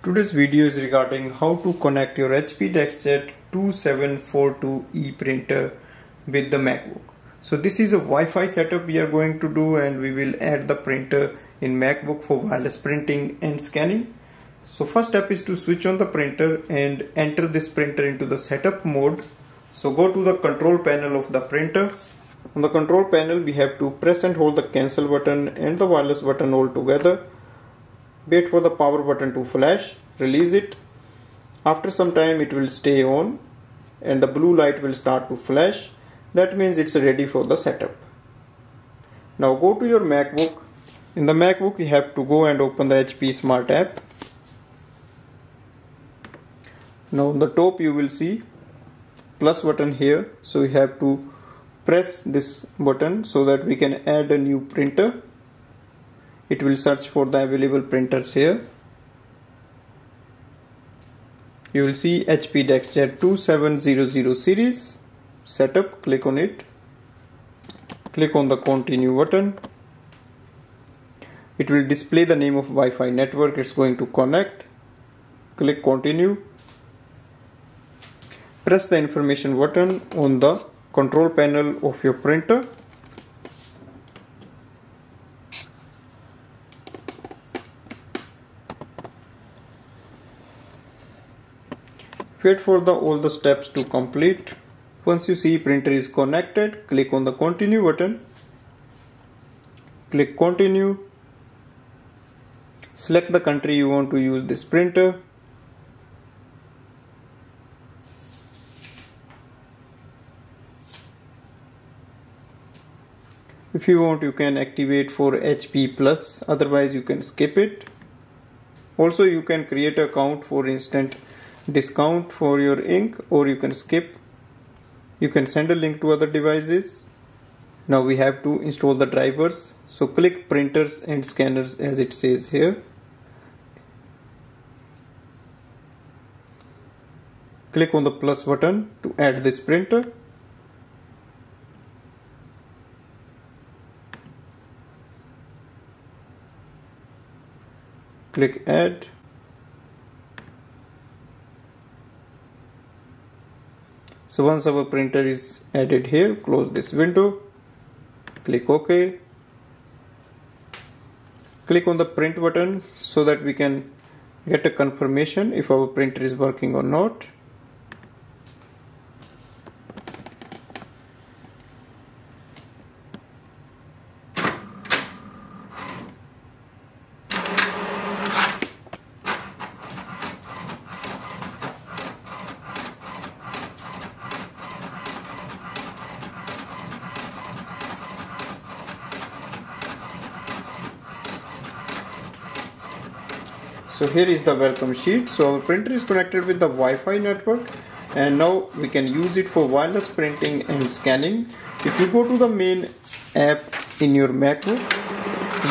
Today's video is regarding how to connect your HP DeskJet 2742E printer with the MacBook. So this is a Wi-Fi setup we are going to do and we will add the printer in MacBook for wireless printing and scanning. So first step is to switch on the printer and enter this printer into the setup mode. So go to the control panel of the printer. On the control panel we have to press and hold the cancel button and the wireless button all together wait for the power button to flash release it. After some time it will stay on and the blue light will start to flash. That means it's ready for the setup. Now go to your macbook. In the macbook you have to go and open the hp smart app. Now on the top you will see plus button here. So you have to press this button so that we can add a new printer it will search for the available printers here. You will see HP DeskJet 2700 series. Setup click on it. Click on the continue button. It will display the name of Wi-Fi network. It's going to connect. Click continue. Press the information button on the control panel of your printer wait for the all the steps to complete. Once you see printer is connected click on the continue button. Click continue. Select the country you want to use this printer. If you want you can activate for HP plus otherwise you can skip it. Also you can create account for instant discount for your ink or you can skip. You can send a link to other devices. Now we have to install the drivers. So click printers and scanners as it says here. Click on the plus button to add this printer. Click add so once our printer is added here close this window. Click ok. Click on the print button so that we can get a confirmation if our printer is working or not so here is the welcome sheet. So our printer is connected with the Wi-Fi network and now we can use it for wireless printing and scanning. If you go to the main app in your MacBook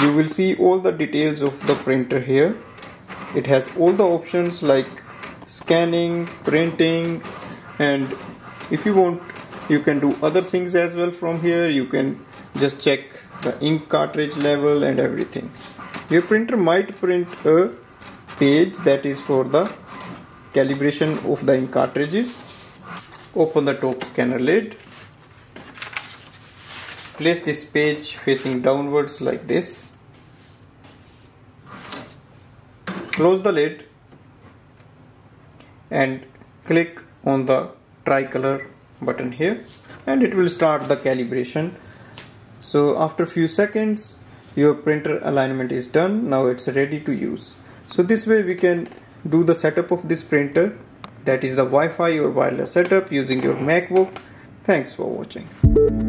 you will see all the details of the printer here. It has all the options like scanning printing and if you want you can do other things as well from here. You can just check the ink cartridge level and everything. Your printer might print a page that is for the calibration of the ink cartridges. Open the top scanner lid. Place this page facing downwards like this. Close the lid and click on the tricolor button here and it will start the calibration. So after few seconds your printer alignment is done. Now it's ready to use so this way we can do the setup of this printer that is the Wi-Fi or wireless setup using your MacBook. Thanks for watching.